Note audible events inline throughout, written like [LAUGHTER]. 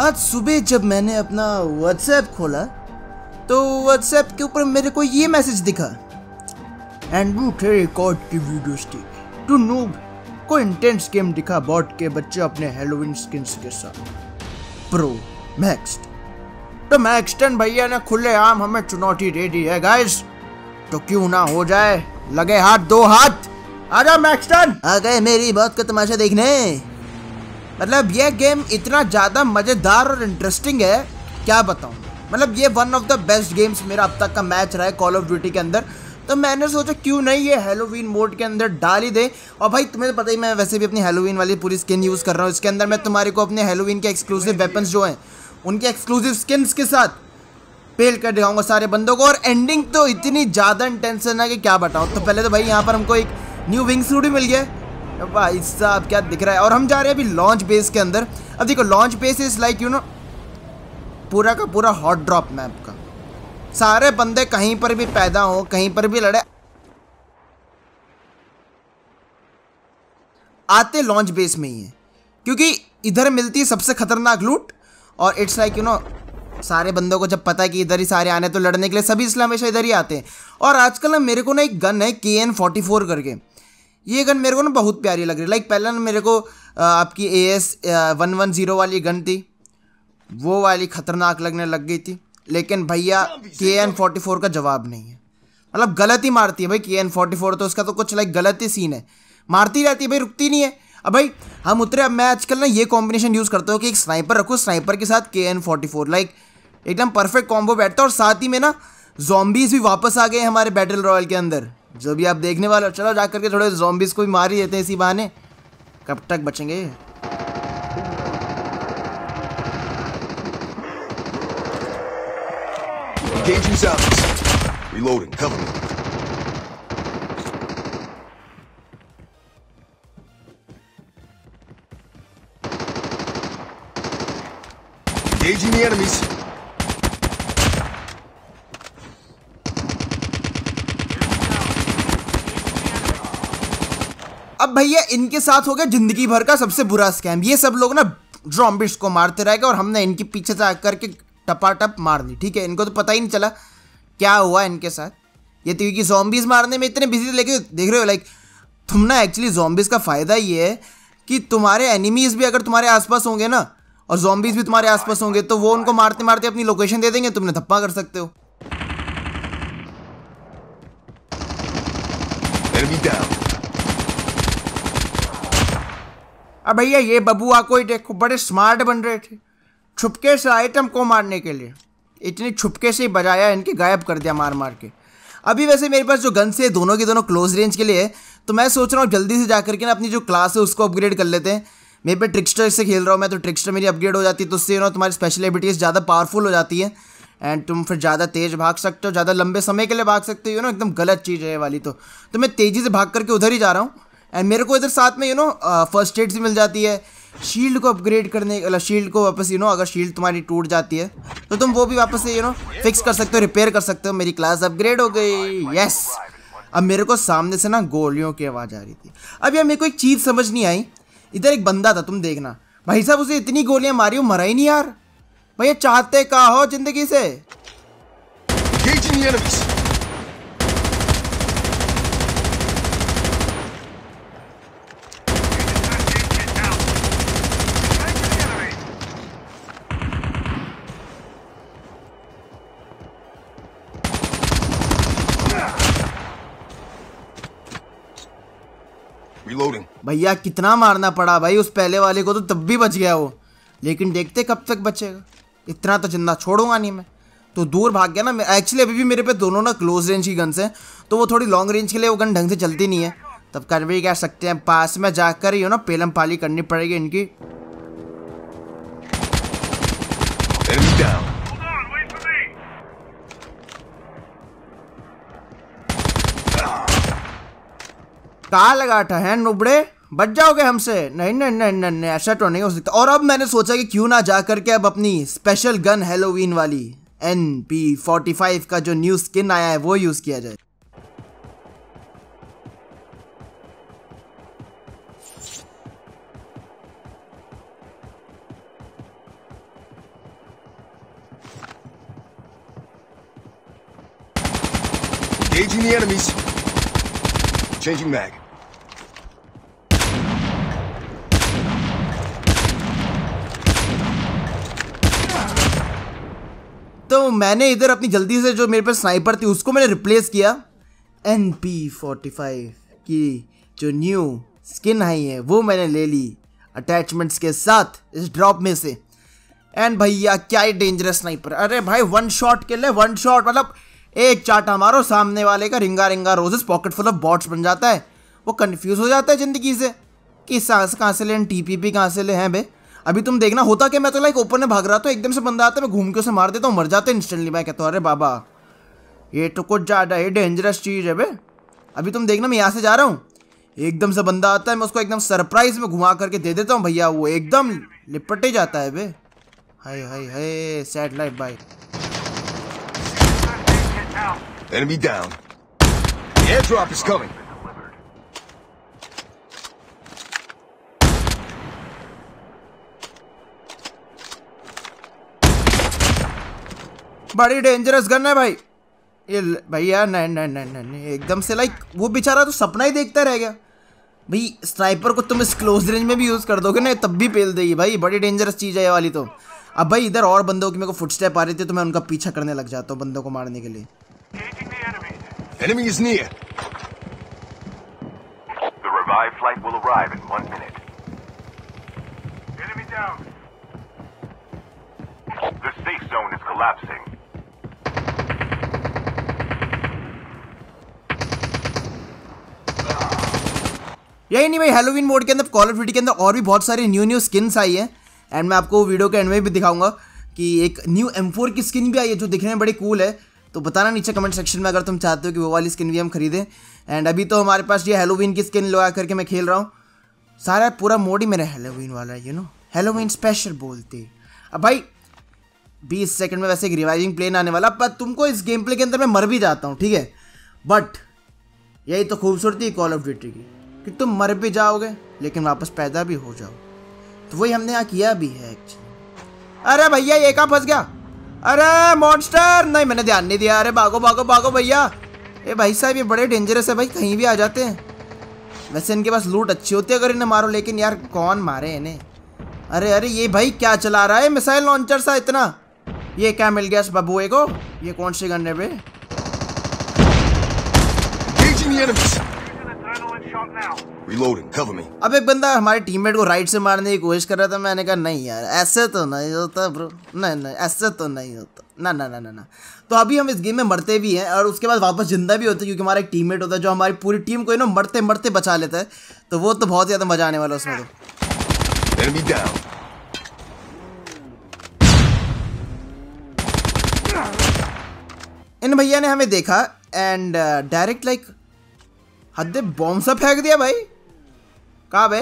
आज सुबह जब मैंने अपना व्हाट्सएप खोला तो व्हाट्सएप के ऊपर मेरे को ये मैसेज दिखा। एंड थे रिकॉर्ड की वीडियो स्टिक टू नूब को इंटेंस गेम दिखा बॉट के बच्चे अपने हेलोविन स्किन्स के साथ। प्रो मैक्सड तो मैक्सटन भैया ने खुले आम हमें चुनौती दे दी है गाइस तो क्यों ना हो जाए? लगे हाथ, दो हाथ। आजा मैक्सटन आ गए मेरी बात का तमाशा देखने। मतलब ये गेम इतना ज़्यादा मज़ेदार और इंटरेस्टिंग है, क्या बताऊँ? मतलब ये one of the best games मेरा अब तक का मैच रहा है कॉल ऑफ़ ड्यूटी के अंदर। तो मैंने सोचा, क्यों नहीं ये हेलोवीन मोड के अंदर डाल ही दे? और भाई, तुम्हें तो पता ही मैं वैसे भी अपनी हेलोवीन वाली पूरी स्किन यूज़ कर रहा हूँ। इसके अंदर मैं तुम्हारे को अपने हेलोवीन के एक्सक्लूसिव वेपन्स जो हैं, उनके एक्सक्लूसिव स्किन्स के साथ पेल कर दिखाऊँगा सारे बंदों को। और एंडिंग तो इतनी ज़्यादा इंटेंसन है कि क्या बताऊँ। तो पहले तो भाई, यहाँ पर हमको एक न्यू विंग सूट भी मिल गया। भाई साहब, क्या दिख रहा है? और हम जा रहे हैं अभी लॉन्च बेस के अंदर। अब देखो launch base is like you know पूरा का पूरा हॉट ड्रॉप मैप का। सारे बंदे कहीं पर भी पैदा हो, कहीं पर भी लड़े। आते लॉन्च बेस में ही है। क्योंकि इधर मिलती है सबसे खतरनाक लूट और इट्स लाइक यू नो सारे बंदों को जब पता है कि इधर ही सारे आने तो लड़ने के लिए सभी इसलिए हमेशा इधर ही आते हैं। और आजकल ना मेरे को ना एक गन है के एन फोर्टी फोर करके। ये गन मेरे को ना बहुत प्यारी लग रही है। लाइक पहले ना मेरे को आपकी A S one one zero वाली गन थी। वो वाली ख़तरनाक लगने लग गई थी। लेकिन भैया के एन फोर्टी फोर का जवाब नहीं है। मतलब गलत ही मारती है भाई के एन फोर्टी फोर तो उसका तो कुछ लाइक गलत ही सीन है। मारती रहती है भाई, रुकती नहीं है। अब भाई, हम उतरे, अब मैं आजकल ना ये कॉम्बिनेशन यूज़ करता हूँ कि एक स्नाइपर रखो स्नाइपर के साथ के एन फोर्टी फोर। लाइक एकदम परफेक्ट कॉम्बो बैठता है और साथ ही में ना जोम्बीज भी वापस आ गए हमारे बैटल रॉयल के अंदर। जो भी आप देखने वाले हो, चलो जाकर के थोड़े जॉम्बिस को भी मार ही देते हैं इसी बहाने। कब तक बचेंगे Engaging the. अब भैया, इनके साथ हो गया ज़िंदगी भर का सबसे बुरा स्कैम ये सब लोग ना ड्रॉम्बिट्स को मारते रहेगा और हमने इनके पीछे से आकर के टपाटप मार दी, ठीक है? इनको तो पता ही नहीं चला। क्या हुआ इनके साथ? ये तो क्योंकि जॉम्बीज मारने में इतने बिज़ी थे, लेकिन देख रहे हो लाइक तुम ना एक्चुअली जॉम्बीज का फ़ायदा ये है कि तुम्हारे एनिमीज भी अगर तुम्हारे आसपास होंगे ना, और जॉम्बीज भी तुम्हारे आसपास होंगे तो वो उनको मारते मारते अपनी लोकेशन दे देंगे, तुमने धप्पा कर सकते हो Enemy down. अब भैया, ये बबुआ को ही देखो, बड़े स्मार्ट बन रहे थे। छुपके से आए थे हमको मारने के लिए। इतनी छुपके से ही बजाया, इनके गायब कर दिया मार मार के। अभी वैसे मेरे पास जो गन्स है दोनों के दोनों क्लोज रेंज के लिए है। तो मैं सोच रहा हूँ जल्दी से जा करके ना अपनी जो क्लास है, उसको अपग्रेड कर लेते हैं। मेरे पे ट्रिक्स्टर से खेल रहा हूँ मैं तो ट्रिक्स्टर मेरी अपग्रेड हो जाती है। तो उससे नो तुम्हारी स्पेशल एबिलिटीज़ ज़्यादा पावरफुल हो जाती है। एंड तुम फिर ज़्यादा तेज़ भाग सकते हो, ज़्यादा लंबे समय के लिए भाग सकते हो। ना एकदम गलत चीज़ है वाली तो। तो मैं तेज़ी से भाग करके उधर ही जा रहा हूँ। एंड मेरे को इधर साथ में यू नो फ़र्स्ट एड भी मिल जाती है। शील्ड को अपग्रेड करने मतलब शील्ड को वापस यू नो अगर शील्ड तुम्हारी टूट जाती है तो तुम वो भी वापस से यू नो फिक्स कर सकते हो रिपेयर कर सकते हो। मेरी क्लास अपग्रेड हो गई। यस अब मेरे को सामने से ना गोलियों की आवाज़ आ रही थी। अब यार मेरे को एक चीज़ समझ नहीं आई। इधर एक बंदा था, तुम देखना। भाई साहब, उसे इतनी गोलियाँ मारी हो मरा ही नहीं यार। भैया, चाहते कहा हो ज़िंदगी से Engaging the enemies. Reloading. भैया कितना मारना पड़ा भाई उस पहले वाले को तो तब भी बच गया वो। लेकिन देखते कब तक बचेगा। इतना तो ज़िंदा छोड़ूँगा नहीं मैं। तो दूर भाग गया ना एक्चुअली अभी भी मेरे पे दोनों ना क्लोज रेंज की गन्स हैं। तो वो थोड़ी लॉन्ग रेंज के लिए वो गन ढंग से चलती नहीं है। तब कर भी क्या सकते हैं? पास में जाकर ही हो ना पेलम पाली करनी पड़ेगी इनकी. कहा लगा था है नुबड़े? बच जाओगे हमसे? नहीं नहीं नहीं नहीं नहीं, ऐसा तो नहीं हो सकता। और अब मैंने सोचा कि क्यों ना जा करके अब अपनी स्पेशल गन हेलोवीन वाली एन पी फोर्टी फाइव का जो न्यू स्किन आया है, वो यूज़ किया जाए। Changing mag. तो मैंने इधर अपनी जल्दी से जो मेरे पास स्नाइपर थी, उसको मैंने रिप्लेस किया। एन पी फोर्टी फाइव की जो न्यू स्किन आई है, वो मैंने ले ली अटैचमेंट्स के साथ, इस ड्रॉप में से। एंड भैया, क्या ही डेंजरस स्नाइपर अरे भाई वन शॉट के लिए वन शॉट मतलब एक चाटा मारो, सामने वाले का ringa ringa roses pocket full of bots बन जाता है। वो कंफ्यूज हो जाता है ज़िंदगी से। कि सांस कहाँ से ले टी पी पी कहाँ से ले, हैं बे? अभी तुम देखना, होता कि मैं तो लाइक ऊपर में भाग रहा था, एकदम से बंदा आता है, मैं घूम के उसे मार देता हूँ, मर जाते इंस्टेंटली मैं कहता हूँ, अरे बाबा, ये तो कुछ ज़्यादा ही डेंजरस चीज़ है बे अभी तुम देखना, मैं यहाँ से जा रहा हूँ, एकदम से बंदा आता है, मैं उसको एकदम सरप्राइज़ में घुमा करके दे देता हूँ, भैया, वो एकदम लिपटे जाता है बे हाय हाय हाय sad life bye Enemy down. The airdrop is coming. बड़ी डेंजरस गन है भाई ये ल- भैया नहीं नहीं नहीं नहीं नहीं, एकदम से लाइक वो बेचारा तो सपना ही देखता रह गया भाई स्नाइपर को तुम इस क्लोज रेंज में भी यूज़ कर दोगे ना तब भी पेल देगी भाई बड़ी डेंजरस चीज़ है ये वाली तो अब भाई इधर और बंदों की मेरे को फुटस्टेप आ रही थी तो मैं उनका पीछा करने लग जाता हूँ बंदों को मारने के लिए Enemy is near. The revived flight will arrive in one minute. Enemy down. The safe zone is collapsing. यही नहीं भाई हेलोविन मोड के अंदर कॉल ऑफ़ ड्यूटी के अंदर और भी बहुत सारी न्यू न्यू स्किन्स आई है। एंड मैं आपको वीडियो के एंड में भी दिखाऊँगा कि एक न्यू M4 की स्किन भी आई है जो दिखने में बड़ी कूल है। तो बताना नीचे कमेंट सेक्शन में अगर तुम चाहते हो कि वो वाली स्किन भी हम खरीदें। एंड अभी तो हमारे पास ये हेलोविन की स्किन लगा करके मैं खेल रहा हूँ। सारा पूरा मोड ही मेरा हेलोविन वाला है यू नो हेलोविन स्पेशल बोलते। अब भाई, बीस सेकंड में वैसे एक रिवाइविंग प्लेन आने वाला पर तुमको इस गेम प्ले के अंदर मैं मर भी जाता हूँ, ठीक है? बट यही तो खूबसूरती है कॉल ऑफ़ ड्यूटी की। कि तुम मर भी जाओगे, लेकिन वापस पैदा भी हो जाओ। तो वही हमने यहाँ किया भी है एक्चुअली अरे भैया, ये कहाँ फंस गया? अरे मॉन्स्टर नहीं, मैंने ध्यान नहीं दिया। अरे भागो भागो भागो भैया। ए भाई साहब, ये बड़े डेंजरस है भाई, कहीं भी आ जाते हैं। वैसे इनके पास लूट अच्छी होती है अगर इन्हें मारो, लेकिन यार कौन मारे इन्हें? अरे अरे, ये भाई क्या चला रहा है? मिसाइल लॉन्चर सा इतना। ये क्या मिल गया इस बबुए को? ये कौन सी गन है Reloading. Cover me. अब एक बंदा हमारे टीममेट को राइट से मारने की कोशिश कर रहा था मैंने कहा नहीं यार ऐसे तो नहीं होता ब्रो नहीं नहीं ऐसे तो नहीं होता। ना ना ना ना ना। तो अभी हम इस गेम में मरते भी हैं और उसके बाद वापस ज़िंदा भी होते हैं क्योंकि हमारा एक टीममेट होता है जो हमारी पूरी टीम को ना मरते मरते बचा लेता है। तो वो तो बहुत ज़्यादा मज़ा आने वाला उसमें तो। इन भैया ने हमें देखा एंड डायरेक्ट लाइक हद सा फेंक दिया भाई। कहा बे?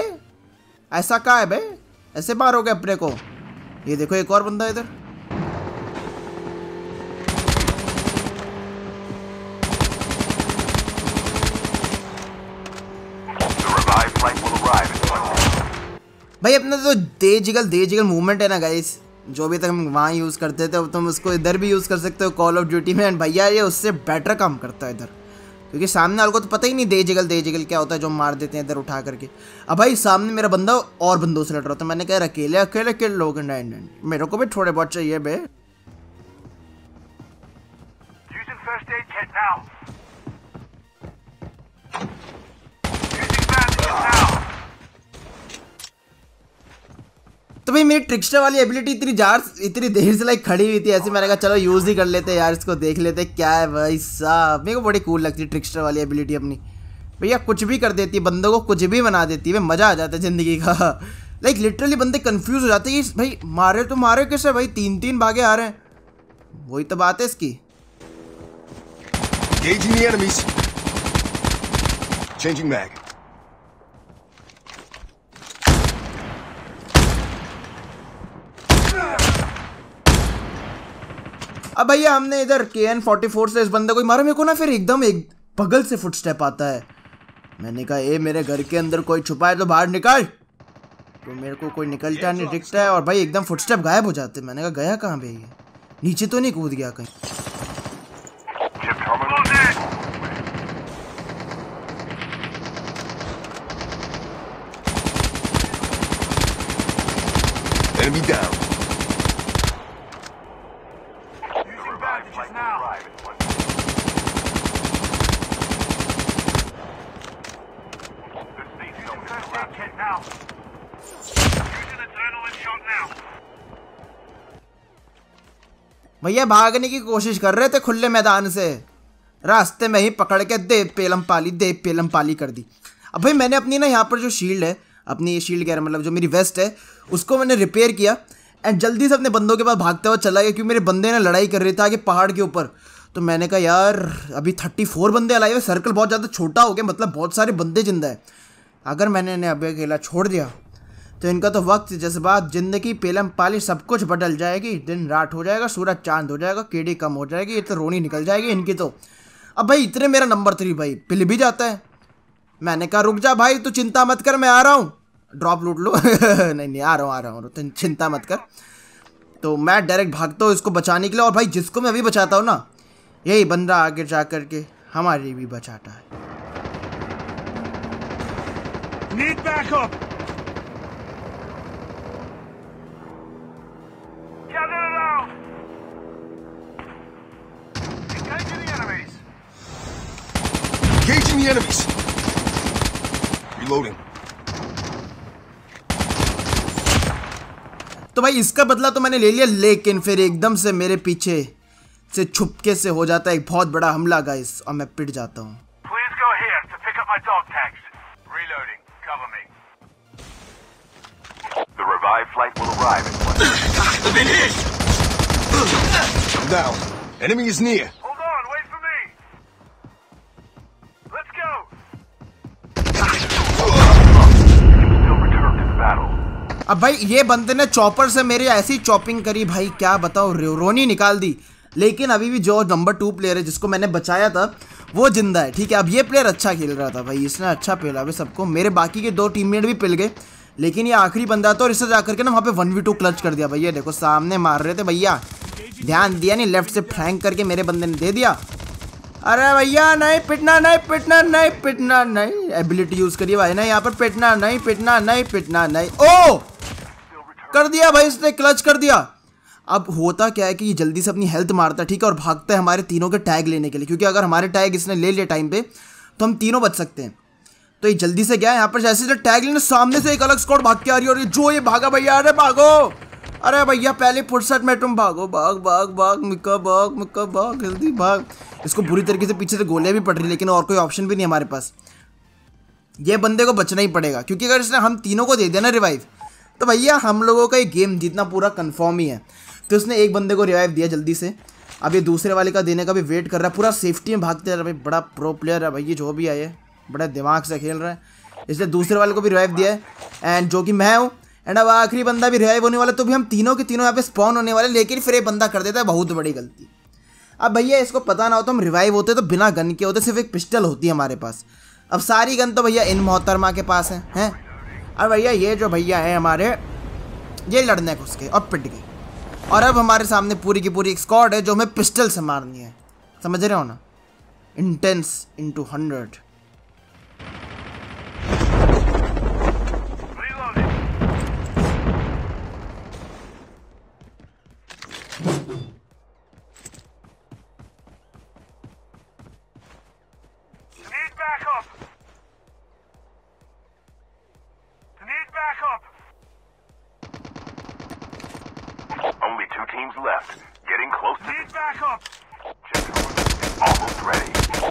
ऐसा कहा है बे? ऐसे मारोगे अपने को। ये देखो एक और बंदा इधर. भाई अपना तो दे जिगल दे जिगल मूवमेंट है ना गाइस जो भी तक हम वहाँ यूज़ करते थे, अब तुम उसको इधर भी यूज़ कर सकते हो कॉल ऑफ़ ड्यूटी में। एंड भैया, ये उससे बेटर काम करता है इधर। क्योंकि सामने वाले को तो पता ही नहीं दे जिगल दे जिगल क्या होता है, जो मार देते हैं इधर उठा करके। अब भाई, सामने मेरा बंदा और बंदों से लड़ रहा था मैंने कहा अकेले अकेले अकेले लोगे मेरे को भी थोड़े बहुत चाहिए, बे। तो भाई मेरी ट्रिक्स्टर वाली एबिलिटी इतनी जार, इतनी देर से लाइक खड़ी हुई थी, ऐसे मैंने कहा, चलो यूज़ ही कर लेते यार, इसको देख लेते क्या है भाई साहब? मेरे को बड़ी कूल लगती है ट्रिक्स्टर वाली एबिलिटी अपनी। भैया, कुछ भी कर देती है, बंदों को कुछ भी बना देती है मज़ा आ जाता है ज़िंदगी का। [LAUGHS] लाइक लिटरली बंदे कंफ्यूज हो जाते हैं कि, भाई, मारे तो मारे कैसे, भाई? तीन तीन भागे आ रहे हैं। वही तो बात है इसकी. Changing mag. अब भैया हमने इधर के एन फोर्टी फोर से इस बंदे को मारा। मेरे को ना फिर एकदम एक बगल से फुटस्टेप आता है। मैंने कहा ए मेरे घर के अंदर कोई छुपा है तो बाहर निकाल। तो मेरे को कोई निकलता तो नहीं दिखता है। और भाई एकदम फुटस्टेप गायब हो जाते मैंने कहा गया कहाँ भैया? नीचे तो नहीं कूद गया कहीं। Enemy down. Now. भैया भागने की कोशिश कर रहे थे खुले मैदान से। रास्ते में ही पकड़ के देव पेलम पाली, देव पेलम पाली कर दी। अब भाई मैंने अपनी ना यहाँ पर जो शील्ड है, अपनी ये शील्ड कह रहा मतलब जो मेरी वेस्ट है, उसको मैंने रिपेयर किया। एंड जल्दी से अपने बंदों के पास भागते हुए चला गया, क्योंकि मेरे बंदे ने लड़ाई कर रहे थे आगे पहाड़ के ऊपर। तो मैंने कहा, यार, अभी थर्टी फोर बंदे हुए सर्कल बहुत ज़्यादा छोटा हो गया मतलब बहुत सारे बंदे ज़िंदा है। अगर मैंने इन्हें अभी अकेला छोड़ दिया तो इनका तो वक्त, जज्बात, ज़िंदगी, पेलम पाली सब कुछ बदल जाएगी। दिन रात हो जाएगा, सूरज चाँद हो जाएगा, कीड़ी कम हो जाएगी, ये तो रोनी निकल जाएगी इनकी तो। अब भाई, इतने मेरा नंबर थ्री भाई, पिल भी जाता है। मैंने कहा, रुक जा भाई, तू चिंता मत कर, मैं आ रहा हूँ। ड्रॉप लूट लो। [LAUGHS] नहीं नहीं, आ रहा हूँ, आ रहा हूँ तुम चिंता मत कर। तो मैं डायरेक्ट भागता हूँ इसको बचाने के लिए, और भाई, जिसको मैं अभी बचाता हूँ ना, यही बंदा आगे जा कर के हमारी भी बचाता है। तो भाई इसका बदला तो मैंने ले लिया लेकिन फिर एकदम से मेरे पीछे से छुपके से हो जाता है एक बहुत बड़ा हमला गाइस और मैं पिट जाता हूँ। Please go here to pick up my dog tags. Revived flight will arrive in one. I've been hit. I'm down. Enemy is near. Hold on. Wait for me. Let's go. Still return to the battle. अब भाई ये बंदे ने chopper से मेरी ऐसी chopping करी भाई क्या बताओ रो- रोनी निकाल दी लेकिन अभी भी जो नंबर टू प्लेयर है जिसको मैंने बचाया था वो ज़िंदा है ठीक है अब ये प्लेयर अच्छा खेल रहा था भाई इसने अच्छा पेला भाई सबको मेरे बाकी के दो टीममेट भी पिल गए लेकिन ये आखिरी बंदा था और इससे जाकर के ना वहाँ पे वन वी टू क्लच कर दिया भैया देखो, सामने मार रहे थे भैया। ध्यान दिया नहीं लेफ़्ट से फ्लैंक करके मेरे बंदे ने दे दिया। अरे भैया, नहीं पिटना नहीं पिटना नहीं पिटना, नहीं। एबिलिटी यूज़ करिए भाई ना यहाँ पर पिटना, नहीं पिटना नहीं पिटना, नहीं। ओ! कर दिया भाई उसने क्लच कर दिया। अब होता क्या है कि ये जल्दी से अपनी हेल्थ मारता है, ठीक है, और भागता है हमारे तीनों के टैग लेने के लिए। क्योंकि अगर हमारे टैग इसने ले लिया टाइम पे तो हम तीनों बच सकते हैं। तो ये जल्दी से गया यहाँ पर जैसे टैग लेने, सामने से एक अलग स्कॉट भाग के आ रही है और ये जो ये भागा भैया, अरे भागो। अरे भैया, पहले फुर्सत में तुम भागो। भाग भाग भाग, मिक्का भाग मिक्का, भाग, जल्दी भाग। इसको बुरी तरीके से पीछे से गोलियाँ भी पड़ रही लेकिन और कोई ऑप्शन भी नहीं हमारे पास। ये बंदे को बचना ही पड़ेगा, क्योंकि अगर इसने हम तीनों को दे दिया ना रिवाइव तो भैया, हम लोगों का ये गेम जीतना पूरा कन्फर्म ही है। तो उसने एक बंदे को रिवाइव दिया जल्दी से। अब ये दूसरे वाले का देने का भी वेट कर रहा है, पूरा सेफ्टी में भागते रहा भाई, बड़ा प्रो प्लेयर है, भाई, ये जो भी आए बड़ा दिमाग से खेल रहा है। इसलिए दूसरे वाले को भी रिवाइव दिया है। एंड जो कि मैं हूँ एंड अब आखिरी बंदा भी रिवाइव होने वाला तो भी हम तीनों के तीनों यहाँ पे स्पॉन होने वाले लेकिन फिर ये बंदा कर देता है बहुत बड़ी गलती। अब भैया, इसको पता ना हो तो हम रिवाइव होते तो बिना गन के होते, सिर्फ़ एक पिस्टल होती है हमारे पास। अब सारी गन तो भैया इन मोहतरमा के पास है, हैं? और भैया, ये जो भैया है हमारे, ये लड़ने घुस गए और पिट गए। और अब हमारे सामने पूरी की पूरी एक स्क्वाड है जो हमें पिस्टल से मारनी है। समझ रहे हो ना? Intense into hundred Teams left. Getting close to Need backup. almost ready.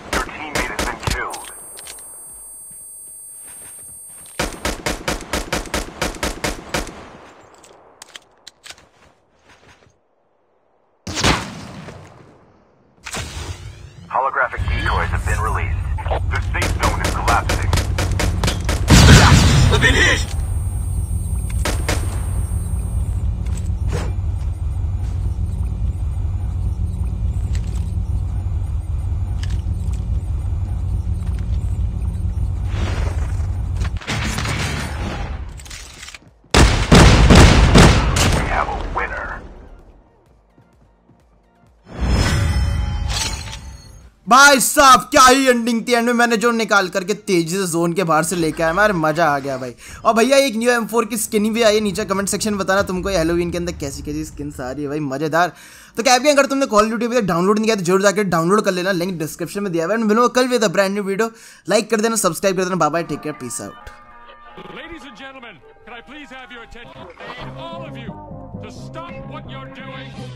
भाई साहब, क्या ही एंडिंग थी एंड में? मैंने जो निकाल करके तेज़ी से जोन के बाहर से लेके आया मारे मज़ा आ गया भाई। और भैया, एक न्यू एम फोर की स्किन भी आई है, नीचे कमेंट सेक्शन में बताना तुमको हेलोवीन के अंदर कैसी कैसी स्किन आ रही है भाई, मज़ेदार। तो क्या भी अगर तुमने कॉल ड्यूटी अभी डाउनलोड नहीं किया तो ज़रूर जाकर डाउनलोड कर लेना लिंक डिस्क्रिप्शन में दिया हुआ है। मिलूँगा कल भी था ब्रांड न्यू वीडियो लाइक कर देना सब्सक्राइब कर देना बाबा take care peace out can I please have your attention? All of you to stop what you're doing.